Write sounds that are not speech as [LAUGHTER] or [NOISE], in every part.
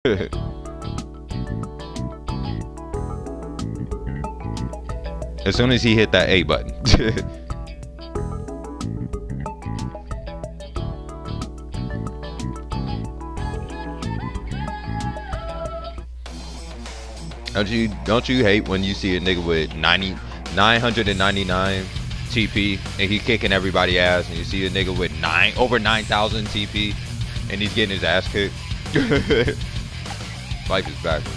[LAUGHS] as soon as he hit that A button. [LAUGHS] Don't you don't you hate when you see a nigga with 90 999 TP and he kicking everybody ass and you see a nigga with nine over 9,000 TP and he's getting his ass kicked? [LAUGHS] Life is backwards.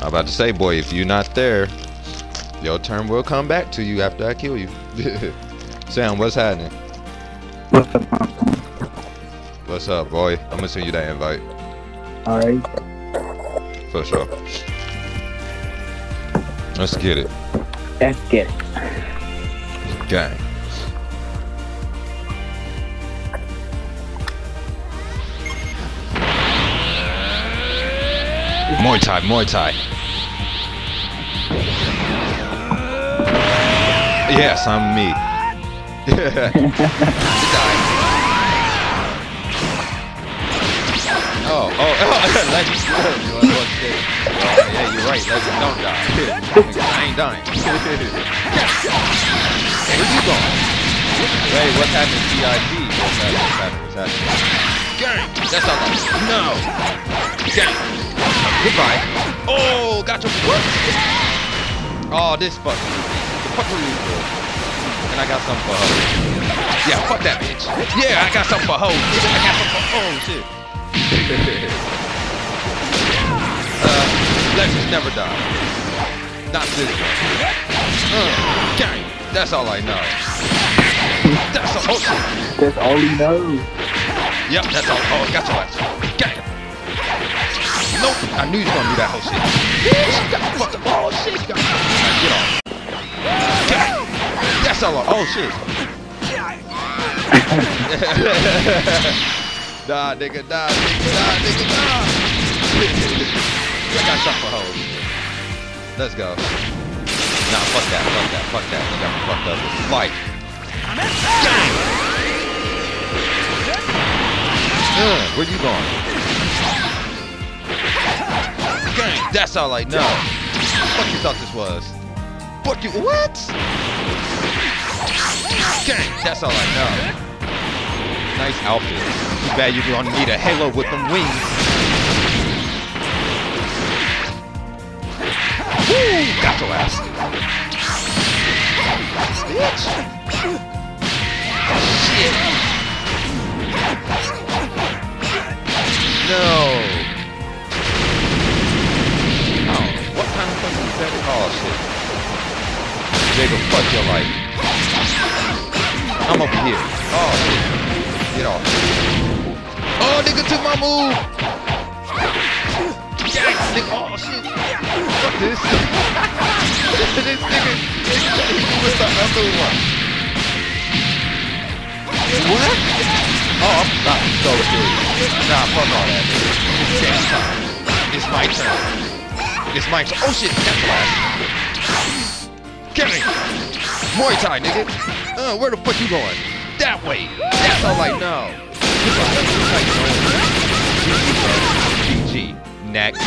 I'm about to say, boy, if you're not there, your turn will come back to you after I kill you. [LAUGHS] Sam, what's happening? What's up, What's up, boy? I'm gonna send you that invite. Alright. For sure. Let's get it. Let's get it. Gang. Muay Thai, Muay Thai. Yes, I'm me. [LAUGHS] [LAUGHS] Oh, oh, oh, legend. You go? Oh, yeah, you're right. Legend don't die. I ain't dying. Where you going? Wait, what's happening? CIP? What's happening? What's happening? What's happening? Gang! That's all I No! Gang! Goodbye. Oh, got your foot. Oh, this fuck. The fuck are you for? And I got something for her. Yeah, fuck that bitch. Yeah, I got something for her. I got something for oh shit. Uh, legends never die. Not this one. Uh, gang. That's all I know. That's all. Oh. That's all he knows. Yep, that's all. Oh, got your ass. Gang. Nope. I knew you was gonna do that whole shit. Got fucked up. Oh shit. Got... Right, get off. Gang. That's all. I- Oh shit. [LAUGHS] [LAUGHS] nah, nigga, nah, nigga, nah, nigga, nah. I got something for hoes. Let's go. Nah, fuck that, fuck that, fuck that. You got me fucked up with fight. Uh, where you going? Gang, that's all I know. Fuck you thought this was? Fuck you, what? Gang, that's all I know. Nice outfit. Too bad you're gonna need a halo with them wings. Woo! Got your ass. Shit. No. Oh, what kind of fucking pathetic? Oh shit. Nigga, fuck your life. I'm over here. Oh. Get off. Oh nigga took my move. Yes, nigga. Oh shit. Fuck this. this nigga. He was the other one. What? Oh, I'm not so serious. Nah, fuck all that. It's dance time. It's my turn. It's my turn. Oh shit, that's last. Get me! Muay Thai, nigga. Uh, where the fuck you going? That way. That's all I know. GG. Next.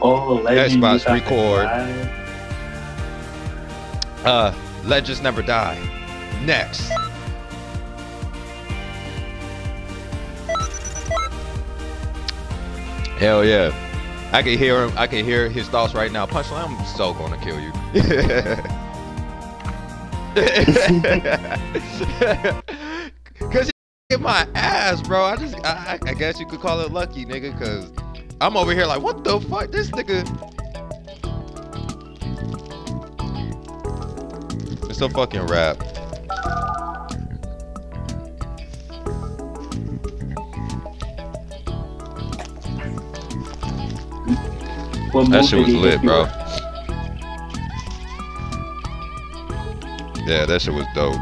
Oh. Xbox record. Uh, legends never die. Next. Hell yeah. I can hear him. I can hear his thoughts right now. Punchline, I'm so gonna kill you. [LAUGHS] [LAUGHS] Cause hit my ass, bro. I just, I, I guess you could call it lucky, nigga. Cause I'm over here like, what the fuck? This nigga. It's a fucking rap. That shit was lit, bro. Yeah, that shit was dope.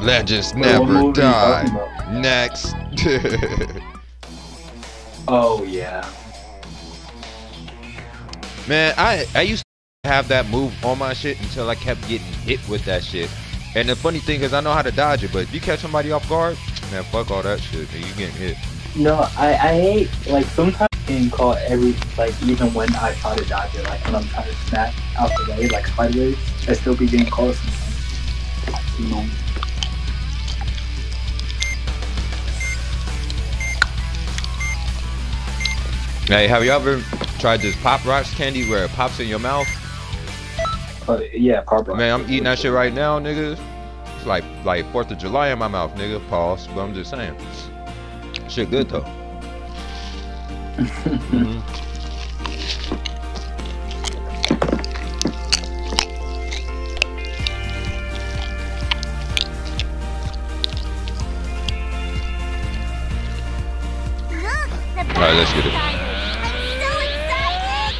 Legends Wait, never movie are you talking die. Next. [LAUGHS] Oh yeah. Man, I I used to have that move on my shit until I kept getting hit with that shit. And the funny thing is, I know how to dodge it, but if you catch somebody off guard, man, fuck all that shit, man. You getting hit. No, I I hate like sometimes getting caught every like even when I try to dodge it, like when I'm trying to snap out the way, like sideways, I still be getting caught sometimes. You know. Hey, have you ever tried this Pop Rocks candy where it pops in your mouth? But yeah, Papa. Man, I'm eating that shit right now, nigga. It's like like Fourth of July in my mouth, nigga. Pause. But I'm just saying, shit good though. Mhm. All right, let's get it. I'm so excited!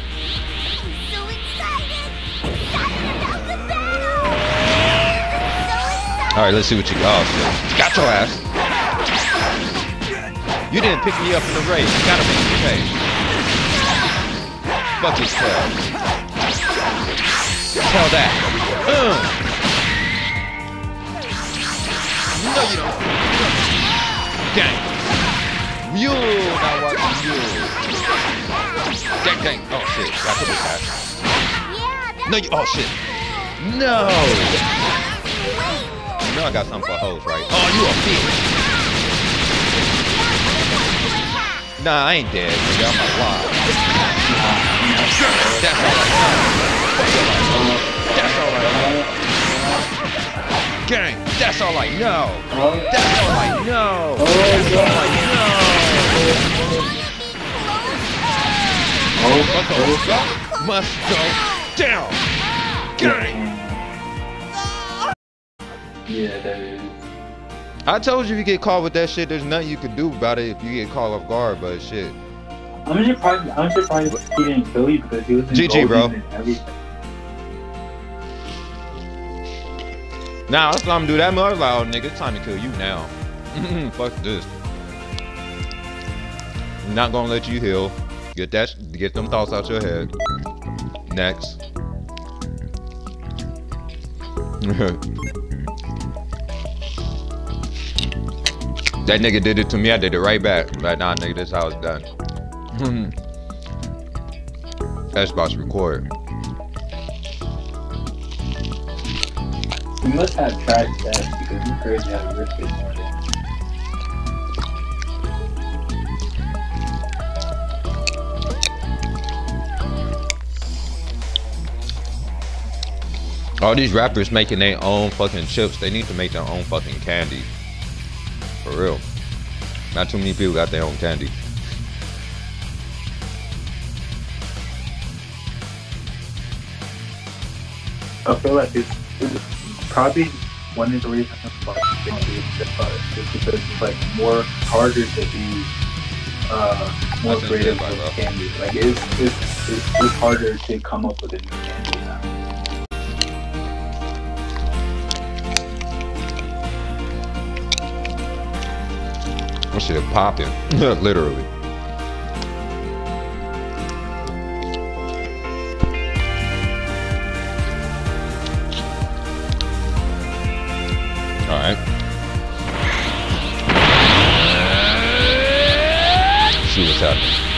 I'm so excited! Excited about the battle! I'm so excited! All right, let's see what you got. Oh, shit. Got your ass. You didn't pick me up in the race. You gotta make me pay. Fuck tail. Tell that. Uh. No, you don't. Gang. Mule, now watch mule. Gang, gang. Oh shit, got to this ass. No, you. Oh shit. No. You know I got something for hoes, right? Oh, you a bitch. Nah, I ain't dead, nigga. I'm alive. That's all I know. Gang, that's all I know. That's all I know. That's all I know. oh, must go down. Gang. yeah, that is. I told you if you get caught with that shit, there's nothing you can do about it if you get caught off guard, but shit. I'm surprised. I'm surprised he didn't kill you because he was in GG, bro. golden and everything. Now, that's I'm do that much loud, nigga. It's time to kill you now. [LAUGHS] Fuck this. I'm not gonna let you heal. Get that, get them thoughts out your head. Next. [LAUGHS] that nigga did it to me. I did it right back. Like, nah, nigga, this how it's done. Hmm. Xbox record. You must have trash stats because you crazy how to rip it more than. All these rappers making their own fucking chips. They need to make their own fucking candy. For real. Not too many people got their own candy. I feel like it's, it's probably one of the reasons why it's been doing this part is because it's like more harder to be uh, more creative with candy. Like it's, it's it's it's harder to come up with a new candy shit popping. [LAUGHS] Literally. Alright. See what's happening.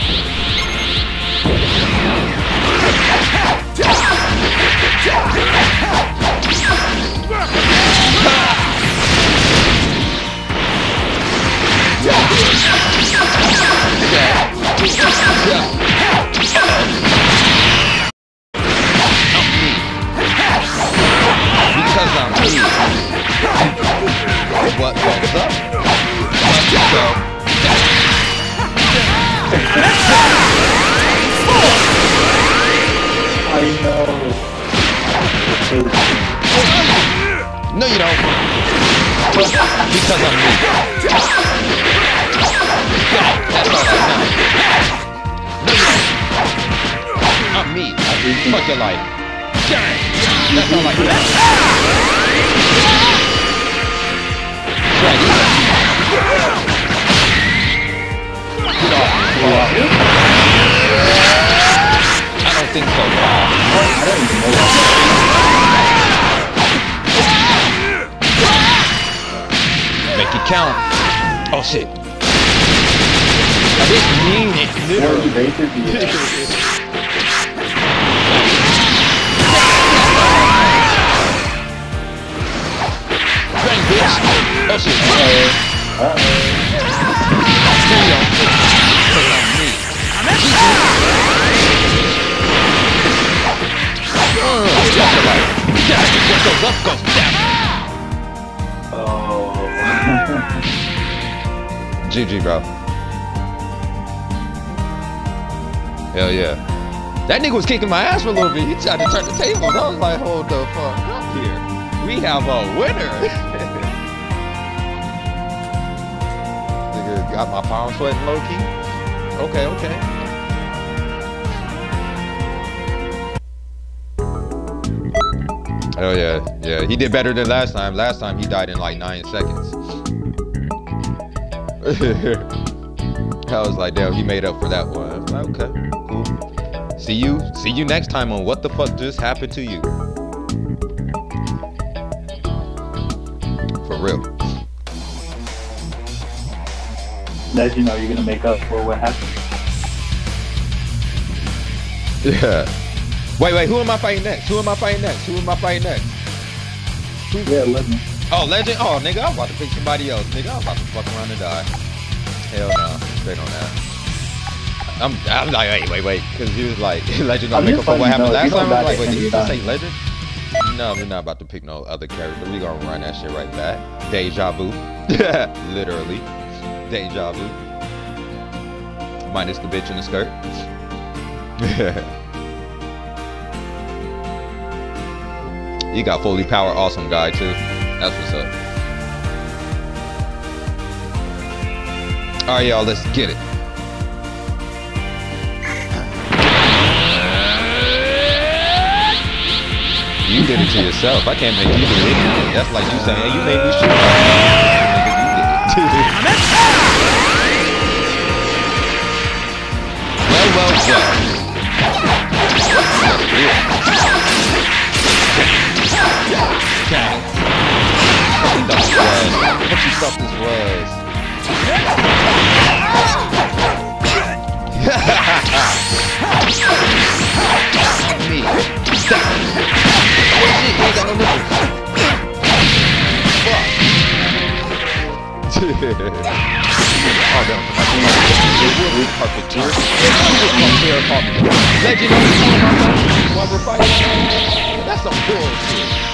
Because think so. I don't even know what Make it count. Oh shit. I didn't mean it. Literally. Oh shit. uh-oh. Cause I'm me. GG, bro. Hell yeah. That nigga was kicking my ass for a little bit. He tried to turn the tables. I was like, hold the fuck up here. We have a winner. [LAUGHS] nigga got my palm sweating low key. Okay, okay. Oh yeah, yeah. He did better than last time. Last time he died in like nine seconds. [LAUGHS] I was like, damn, he made up for that one. I was like, okay, cool. See you, see you next time on what the fuck just happened to you. For real. As you know you're gonna make up for what happened. Yeah. Wait, wait, who am I fighting next? Who am I fighting next? Who am I fighting next? Yeah, let me. Oh, legend? Oh, nigga, I'm about to pick somebody else. Nigga, I'm about to fuck around and die. Hell no. Straight on that. I'm, I'm like, wait, wait, wait. Because he was like, [LAUGHS] legend I'm don't make just up for what happened last time. I was like, wait, to did you just say legend? No, we're not about to pick no other character. We're gonna run that shit right back. Deja vu. [LAUGHS] Literally. Deja vu. Minus the bitch in the skirt. [LAUGHS] you got fully power awesome guy too. That's what's up. Alright y'all, let's get it. You did it to yourself. I can't make you do it. That's like you saying, hey, you made me shoot. You did it. well, well, well. Okay. Thought this was? What you thought this? Me. Stop. Oh shit, no. Fuck. oh, damn. Perfect. Legend on the while we're fighting. That's some bullshit.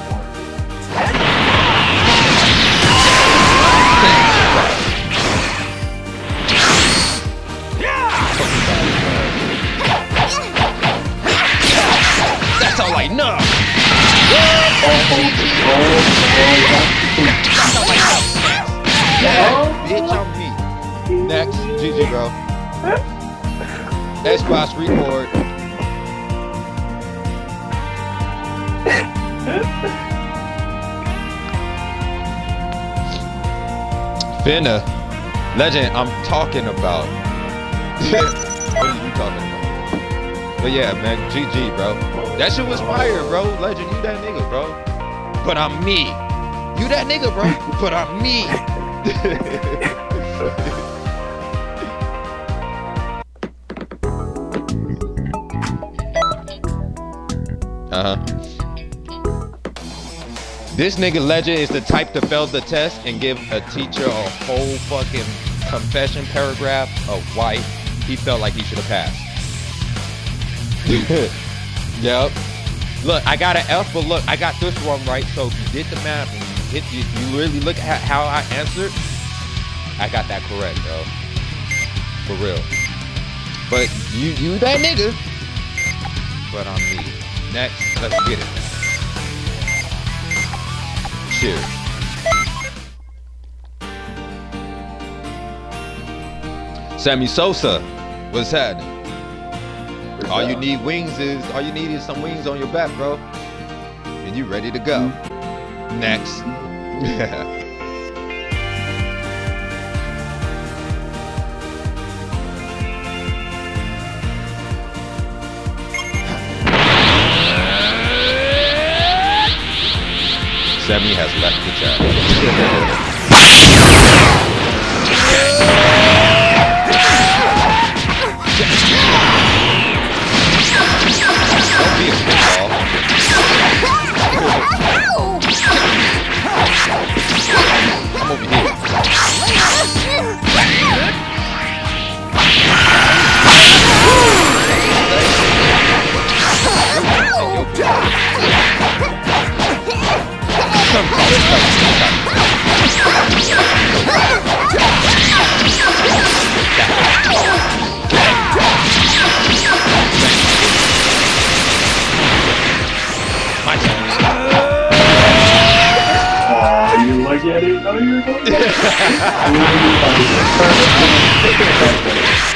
I know. Bitch, I'm me. Next, GG, bro. Xbox record. Finna. Legend, I'm talking about. [LAUGHS] what are you talking about? But yeah, man, GG, bro. That shit was fire, bro. Legend, you that nigga, bro. But I'm me. You that nigga, bro. But I'm me. [LAUGHS] uh huh. This nigga Legend is the type to fail the test and give a teacher a whole fucking confession paragraph of why he felt like he should have passed. [LAUGHS] yep. Look, I got an F, but look, I got this one right. So if you did the math and you, hit, you, really look at how I answered, I got that correct, bro. For real. But you, you that nigga. But I'm me. Next, let's get it. Cheers. Sammy Sosa, what's happening? All you need wings is all you need is some wings on your back, bro. And you ready to go. Next. [LAUGHS] Sammy has left the chat. [LAUGHS] My turn. Oh, you at it. No, you're not. Whoa.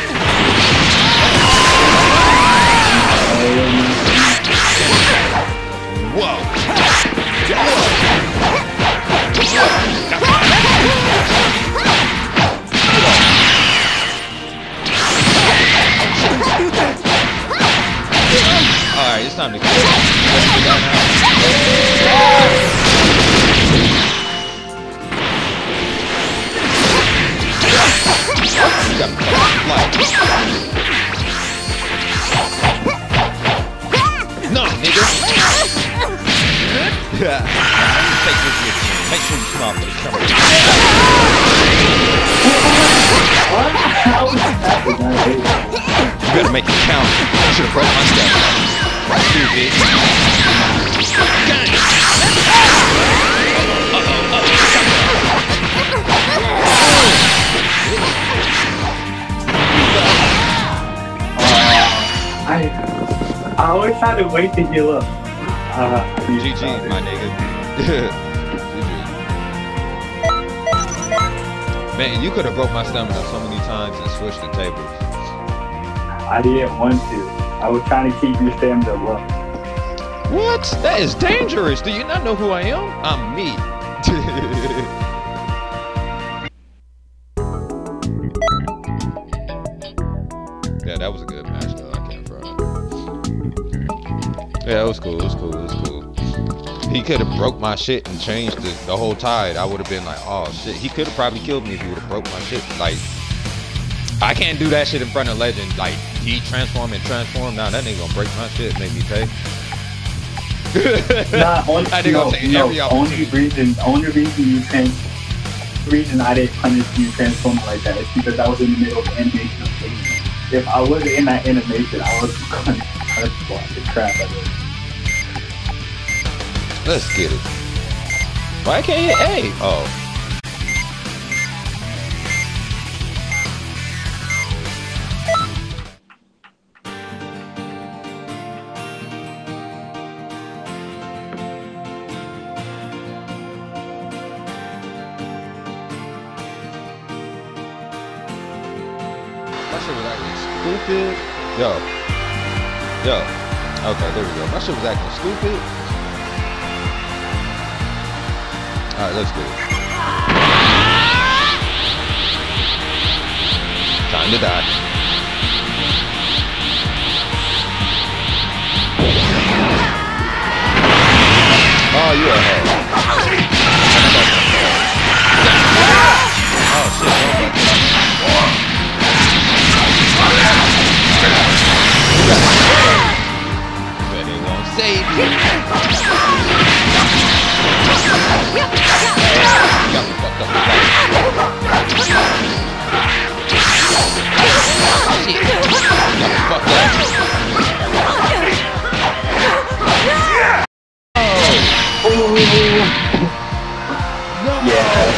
Wait to heal up. Uh, GG, my nigga. [LAUGHS] Man, you could have broke my stamina so many times and switched the tables. I didn't want to. I was trying to keep your stamina low. What? That is dangerous. Do you not know who I am? I'm me. [LAUGHS] could have broke my shit and changed the, the whole tide. I would have been like, oh shit. He could have probably killed me if he would have broke my shit. Like, I can't do that shit in front of legend. Like, he transform and transform. Now that nigga gonna break my shit. Make me pay. Nah, [LAUGHS] only, I no, no, only reason, only reason you trans, reason I didn't punish you transforming like that is because I was in the middle of animation of the game. If I wasn't in that animation, I was to punch the crap out of it. Let's get it. Why can't you? A? Oh. My shit was acting stupid. Yo. Yo. Okay, there we go. My shit was acting stupid. Alright, let's do it. Time to die. Oh, you a hoe. Oh, shit. But it won't save you. He- Yes.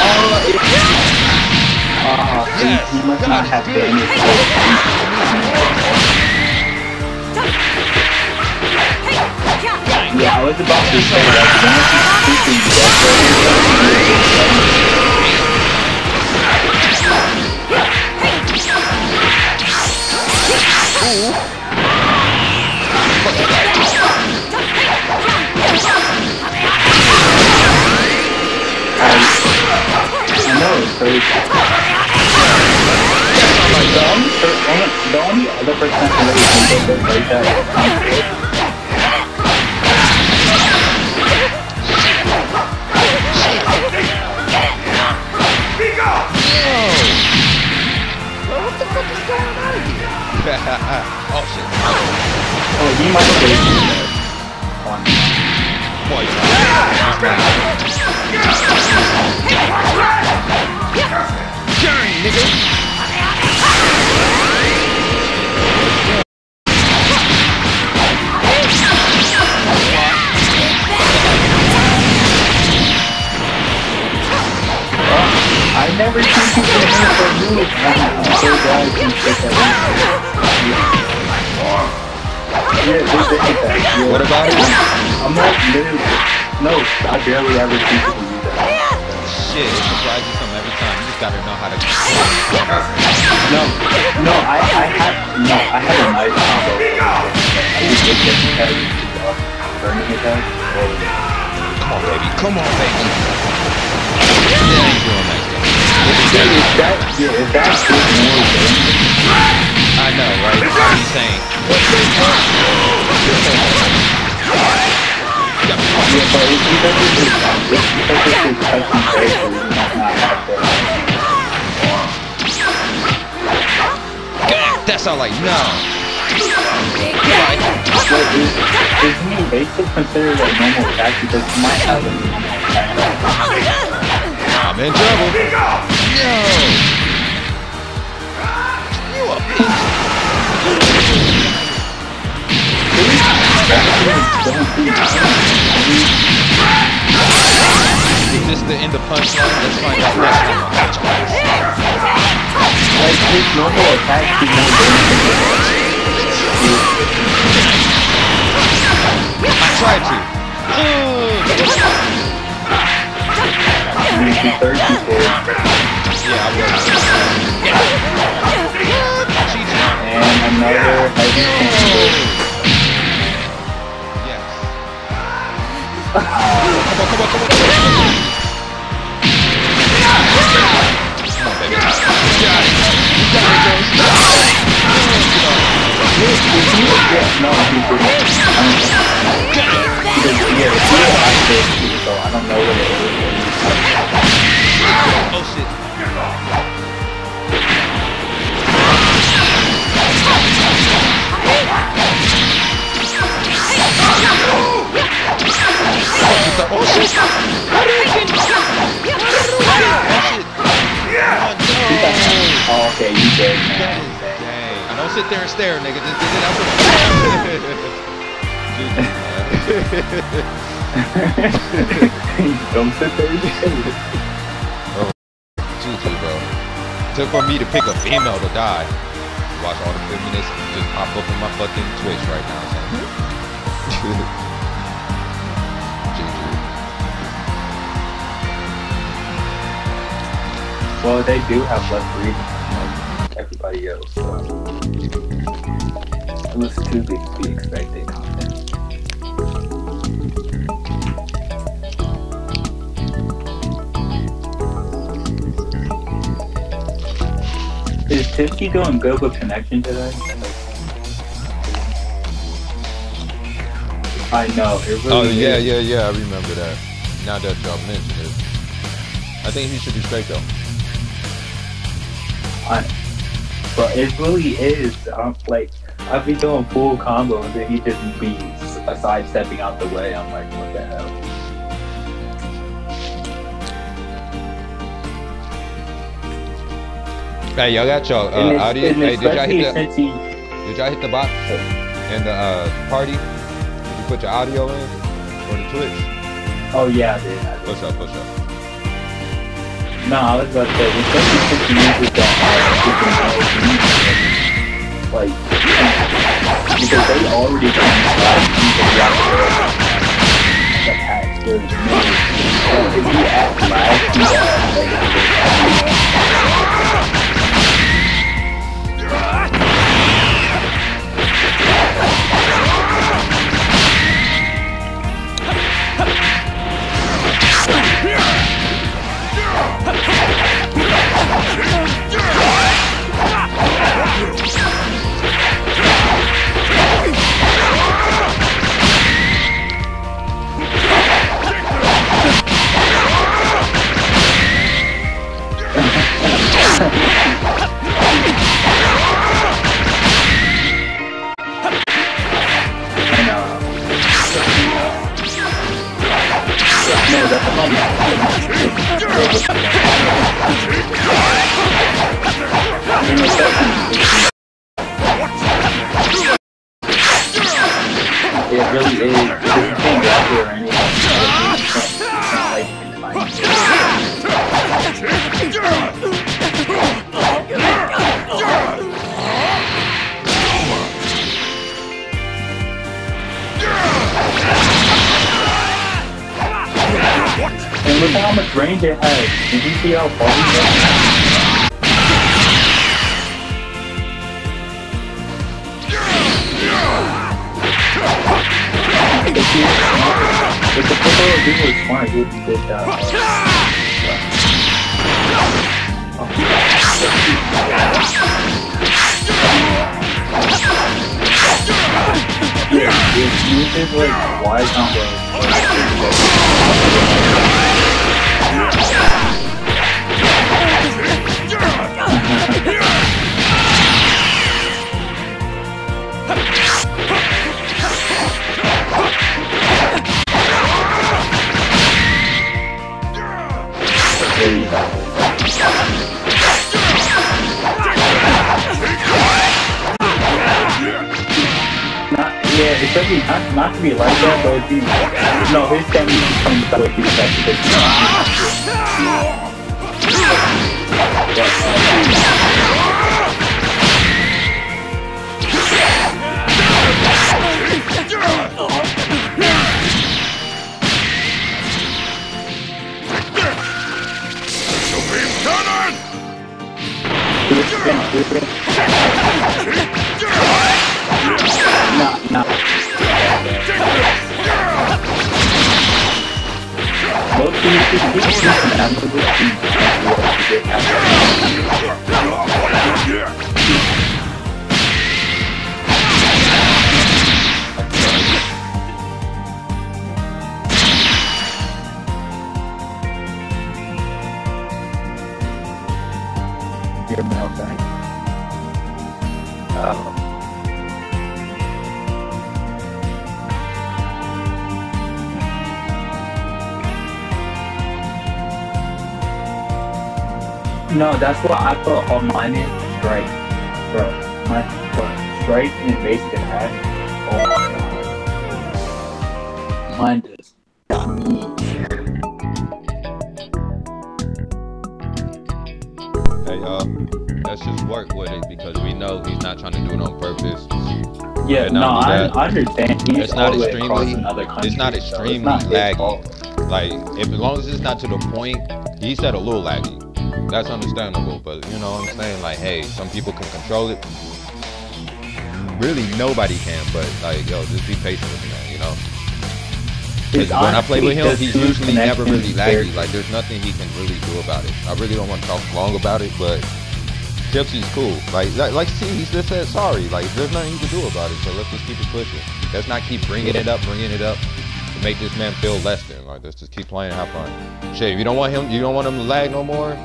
Oh, he uh, uh, must God, not have good. Yeah, I was about to say that. Crazy. The only, other person I can of that's like that is oh What the fuck is going on buddy [LAUGHS] Oh shit. Oh, he might have been on. Boy, Turn, nigga. Here for moves. I'm so glad you said that. Yeah, they did that. Yeah. What about it? I'm not literally. No, I barely ever see people do that. Shit, it surprises them every time. You just gotta know how to. No, no, I, I had, no, I had a nice combo. I just get because of burning attack. Come on, baby. Come on, baby. Yeah, he's doing nice things. Yeah, is that, I know, right? Not. God, that's like, is, is he considered a normal attack because he might have a normal attack? I'm in trouble. No. You a. Is this the end of punchline? Let's find out next time on Chocolate. Like his normal attack is more. I tried to. Ugh. You thirsty for it. Yeah, I was. And another heavy combo. Yes. Come on, come on, come on, come on. Come on, baby. You got it. You got it, Ghost. Yeah, no, he didn't. I don't know. Because, yeah, it's real active, so I don't know what it is. Oh shit. Oh shit. Oh, okay, you did, no. man. Dang. I don't sit there and stare, nigga. Just it out [LAUGHS] [LAUGHS] [LAUGHS] don't sit there and say GG, bro. Took for me to pick a female to die. Watch all the feminists just pop up on my fucking Twitch right now. saying, [LAUGHS] GG. Well, they do have less freedom than everybody else, so it was too big to be expected 50 doing good with connection today? I know. Really oh, yeah, is. yeah, yeah. I remember that. Now that y'all mentioned it. I think he should be straight, though. I, but it really is. I'm like, I've been doing full combos and he just be sidestepping out the way. I'm like, what the hell? Hey, y'all got y'all And uh, audience. Hey, did y'all hit the did y'all hit the box in the uh, party? Did you put your audio in or the Twitch? Oh yeah, I did. I did. What's up? push up? No, I was about to say, especially since the music that like wide combo. There you yeah, especially not, not to be like that, but if he, no, his family comes back with his back Nah, nah. Most of these people, he just remember this and what he did after. Your No, that's what I put on mine is strike. Bro, my strike and basic attack. Oh my god. Mine just Hey uh, y'all, let's just work with it because we know he's not trying to do it on purpose. Yeah, no, I, I understand. He's It's not all the way across extremely, country, it's not so extremely not laggy. Like, if as long as it's not to the point, he said a little laggy. That's understandable, but you know what I'm saying? Like, hey, some people can control it. Really, nobody can, but like, yo, just be patient with me, man, you know? 'Cause It's when I play with him, he's usually never really laggy. Like, there's nothing he can really do about it. I really don't want to talk long about it, but Tipsy's cool. Like, like, like, see, he just said sorry. Like, there's nothing he can do about it. So let's just keep it pushing. Let's not keep bringing it up, bringing it up to make this man feel less than. Like, let's just keep playing, have fun. Shit, if you don't want him, you don't want him to lag no more.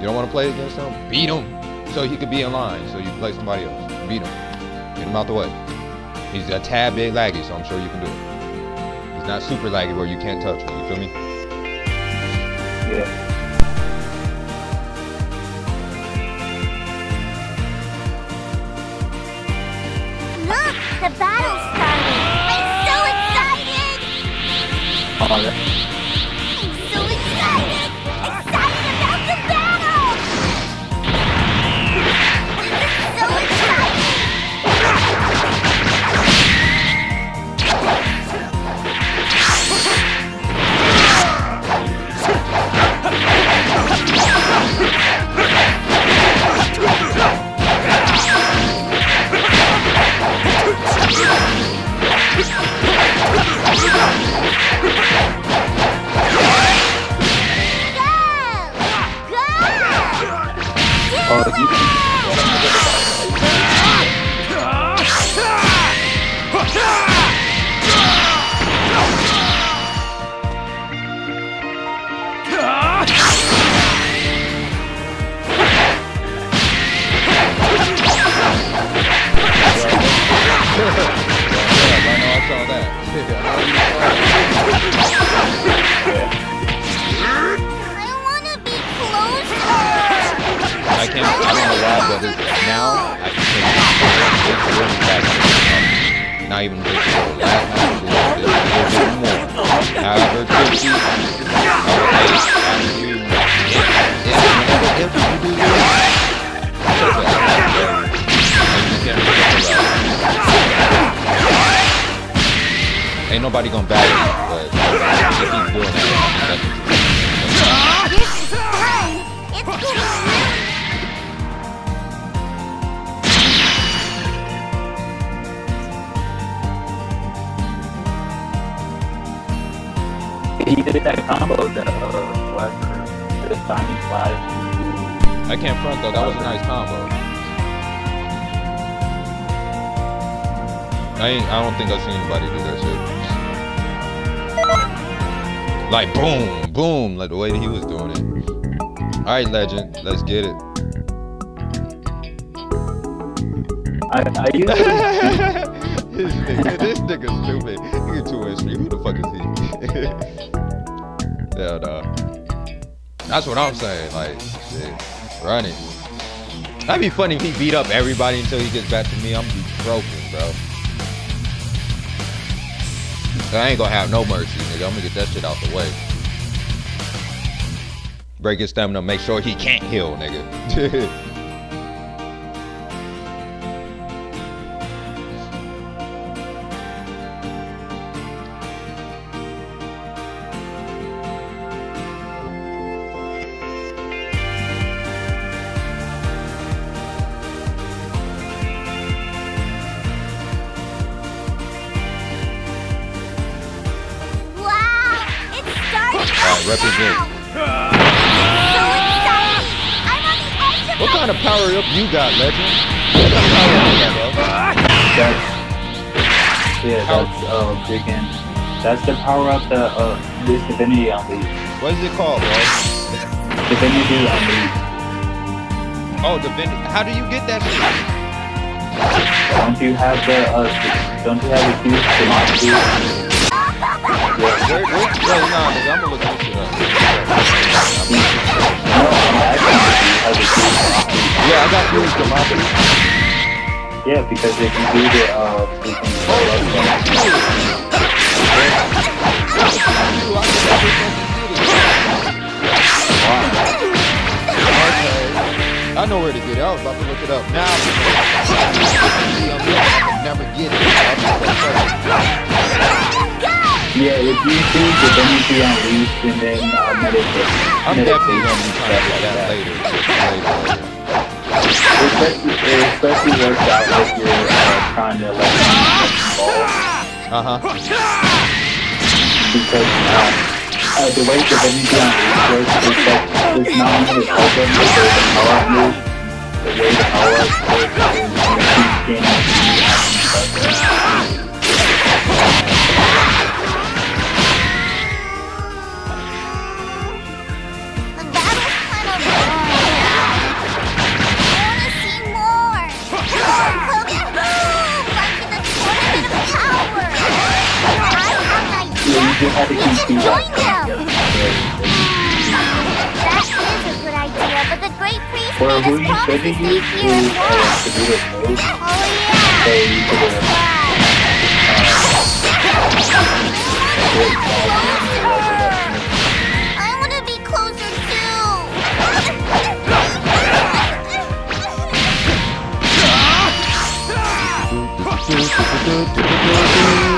You don't want to play against him. Beat him, so he could be in line. So you play somebody else. Beat him. Get him out the way. He's a tad bit laggy, so I'm sure you can do it. He's not super laggy where you can't touch him. You feel me? Yeah. Look, the battle started. I'm so excited. Oh, that- was a nice combo. I ain't. I don't think I've seen anybody do that shit. Like boom, boom, like the way that he was doing it. All right, legend, let's get it. I, I [LAUGHS] usually this nigga, this nigga stupid. Nigga two three. Who the fuck is he? [LAUGHS] Hell no. That's what I'm saying. Like, shit, run it. That'd be funny if he beat up everybody until he gets back to me. I'm be broken, bro. I ain't gonna have no mercy, nigga. I'm gonna get that shit out the way. Break his stamina, make sure he can't heal, nigga. [LAUGHS] got, bro? that's yeah, that's uh freaking that's the power up the uh this divinity unleashed. What is it called, bro? Divinity unleashed. Oh, divinity. How do you get that shit? Don't you have the uh don't you have the? Where, where, wait, nah, I'm gonna look this shit up. Got huge democracy. Yeah, because if you do the uh. I know where to get it. I was about to look it up now. I never get it. Yeah, if you do divinity unleashed and then uh meditate. I'm definitely trying to get that later. later. Especially, especially works out if you're uh, trying to like Uh huh. because uh, uh, the way divinity unleashed works is that it's not only the open there's a power move. The way the power up is keep gaining You'll have the keys do that. Or will you send you to uh, the Oh, yeah. you I want to be closer, too. [LAUGHS]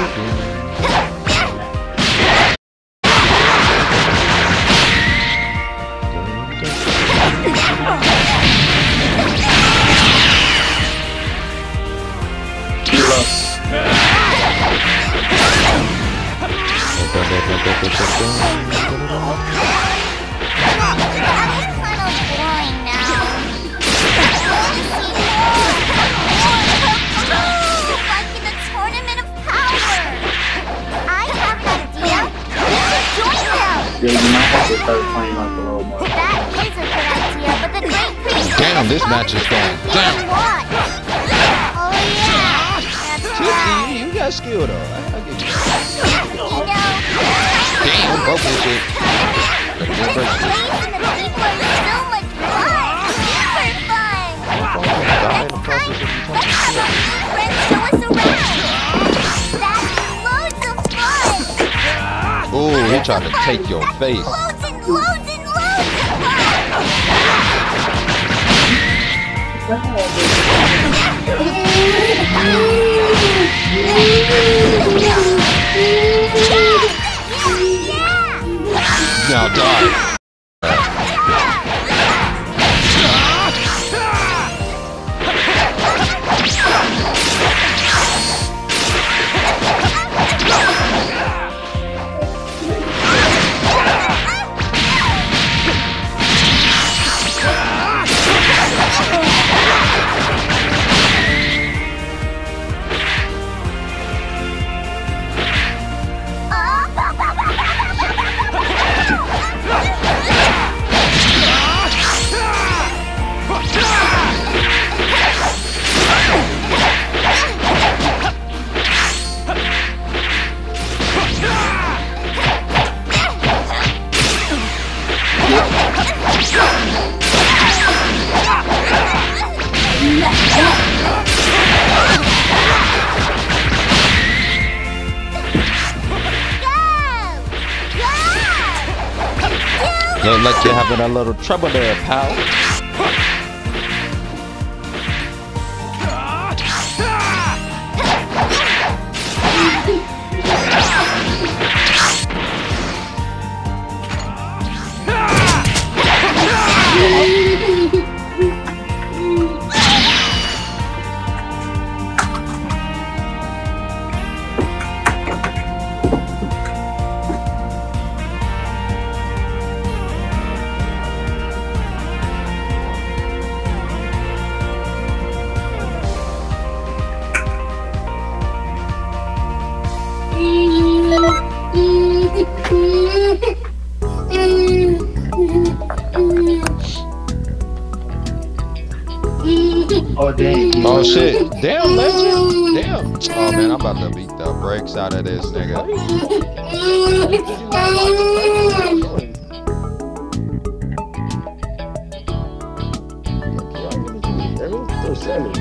having a little trouble there, pal. Sammy.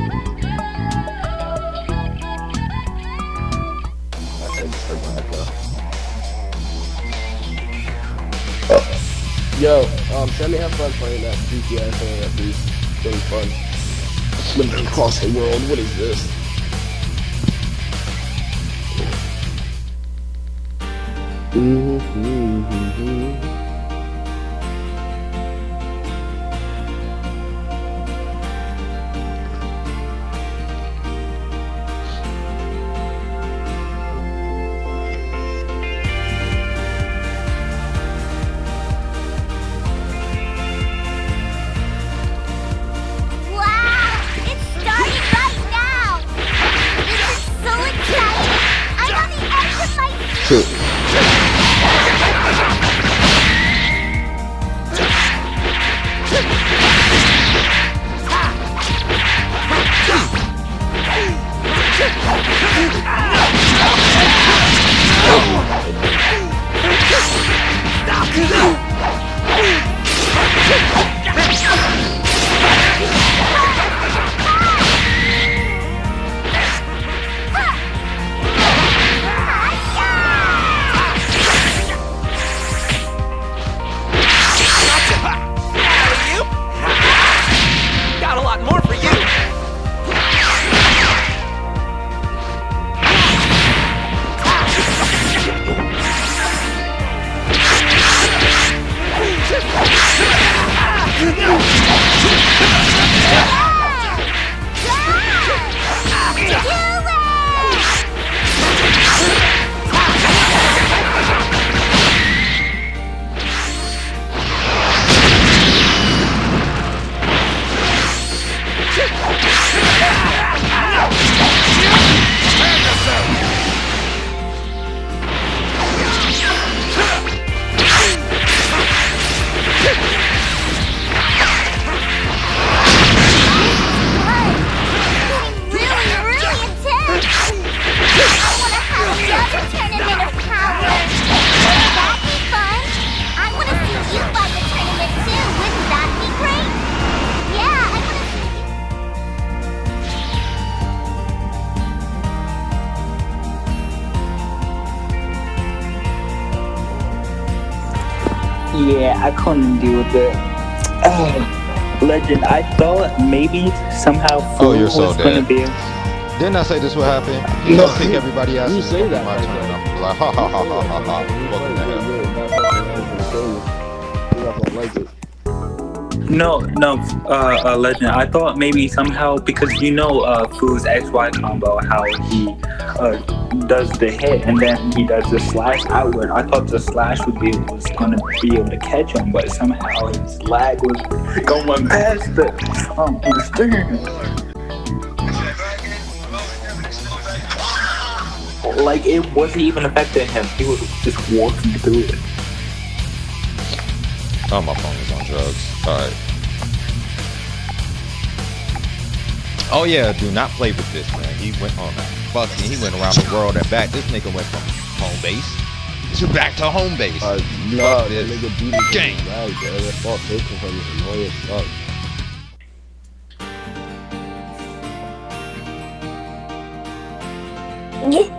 Yo, um, Sammy, have fun playing that GTA thing. That dude's really fun. Living across the world. What is this? Mm-hmm. Legend, I thought maybe somehow Fu Oh, so was gonna be. Didn't I say this would happen? No. No. I think everybody else You is say gonna be that my right turn. I'm like, ha ha ha ha ha ha. Welcome to hell. You're not gonna like it. No, no, uh, uh, legend. I thought maybe somehow because you know uh, Fu's XY combo, how he uh, does the hit and then he does the slash outward. I thought the slash would be was gonna be able to catch him, but somehow his lag was going past. I don't understand. Like it wasn't even affecting him. He was just walking through it. Oh, my phone is on drugs. Alright. Oh yeah, do not play with this man. He went on a fucking he went around the world and back. This nigga went from home base to back to home base. Uh, nah, Fuck this. nigga beat me Gang. Right, bro. That false taken from me. Annoying as fuck. Look,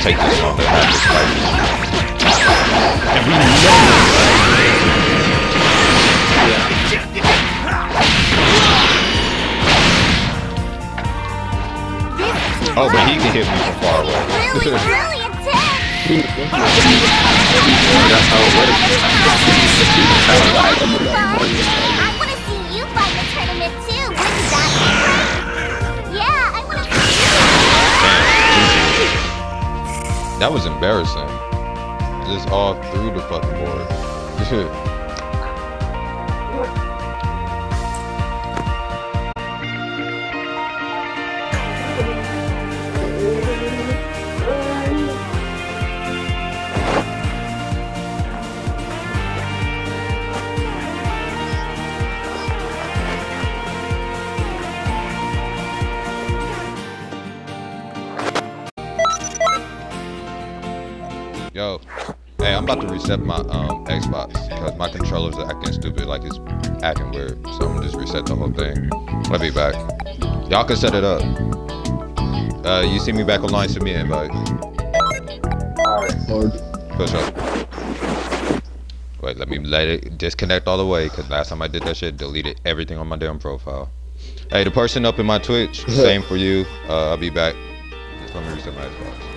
I take this long to have this fight. And we Oh, but he can hit me from far away. Really, [LAUGHS] really intense. That's how it works. That was embarrassing. Just all through the fucking board. [LAUGHS] reset my um Xbox because my controllers are acting stupid, like it's acting weird. So I'm gonna just reset the whole thing. I'll be back. Y'all can set it up. Uh, you see me back online? Send me an invite. Lord. Push up. Wait, let me let it disconnect all the way because last time I did that shit, deleted everything on my damn profile. Hey, the person up in my Twitch, [LAUGHS] same for you. Uh, I'll be back. Just let me reset my Xbox.